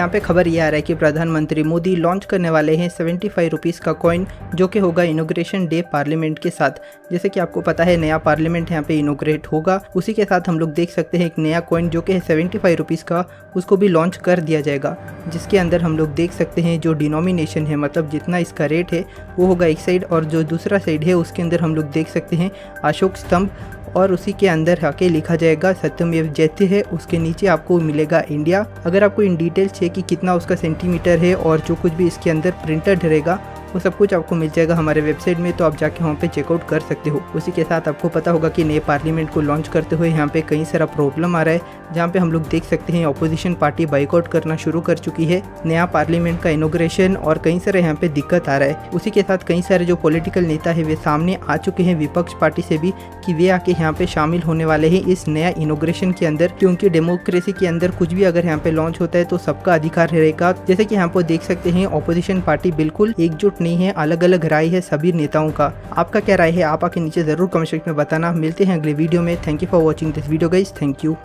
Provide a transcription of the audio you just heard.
यहाँ पे खबर ये आ रहा है कि प्रधानमंत्री मोदी लॉन्च करने वाले हैं सेवेंटी फाइव रुपीज़ का कॉइन जो कि होगा इनोग्रेशन डे पार्लियामेंट के साथ। जैसे कि आपको पता है, नया पार्लियामेंट यहाँ पे इनोग्रेट होगा। उसी के साथ हम लोग देख सकते हैं एक नया कॉइन जो कि है सेवेंटी फाइव रुपीज़ का, उसको भी लॉन्च कर दिया जाएगा। जिसके अंदर हम लोग देख सकते हैं, जो डिनोमिनेशन है मतलब जितना इसका रेट है, वो होगा एक साइड और जो दूसरा साइड है, उसके अंदर हम लोग देख सकते हैं अशोक स्तंभ। और उसी के अंदर आके लिखा जाएगा, सत्यमेव जयते है, उसके नीचे आपको मिलेगा इंडिया अगर आपको इन डिटेल चाहिए कि कितना उसका सेंटीमीटर है और जो कुछ भी इसके अंदर प्रिंटेड रहेगा वो सब कुछ आपको मिल जाएगा हमारे वेबसाइट में तो आप जाके वहाँ पे चेकआउट कर सकते हो। उसी के साथ आपको पता होगा कि नए पार्लियामेंट को लॉन्च करते हुए यहाँ पे कई सारा प्रॉब्लम आ रहा है, जहाँ पे हम लोग देख सकते हैं अपोजिशन पार्टी बाइकआउट करना शुरू कर चुकी है। नया पार्लियामेंट का इनोग्रेशन और कई सारे यहाँ पे दिक्कत आ रहा है। उसी के साथ कई सारे जो पॉलिटिकल नेता है, वे सामने आ चुके हैं विपक्ष पार्टी से भी कि वे आके यहाँ पे शामिल होने वाले हैं इस नया इनोग्रेशन के अंदर। क्योंकि डेमोक्रेसी के अंदर कुछ भी अगर यहाँ पे लॉन्च होता है तो सबका अधिकार रहेगा। जैसे कि यहाँ पे देख सकते हैं ऑपोजिशन पार्टी बिल्कुल एकजुट नहीं है अलग अलग राय है सभी नेताओं का। आपका क्या राय है? आप आके नीचे ज़रूर कमेंट सेक्शन में बताना। मिलते हैं अगले वीडियो में। Thank you for watching this video guys thank you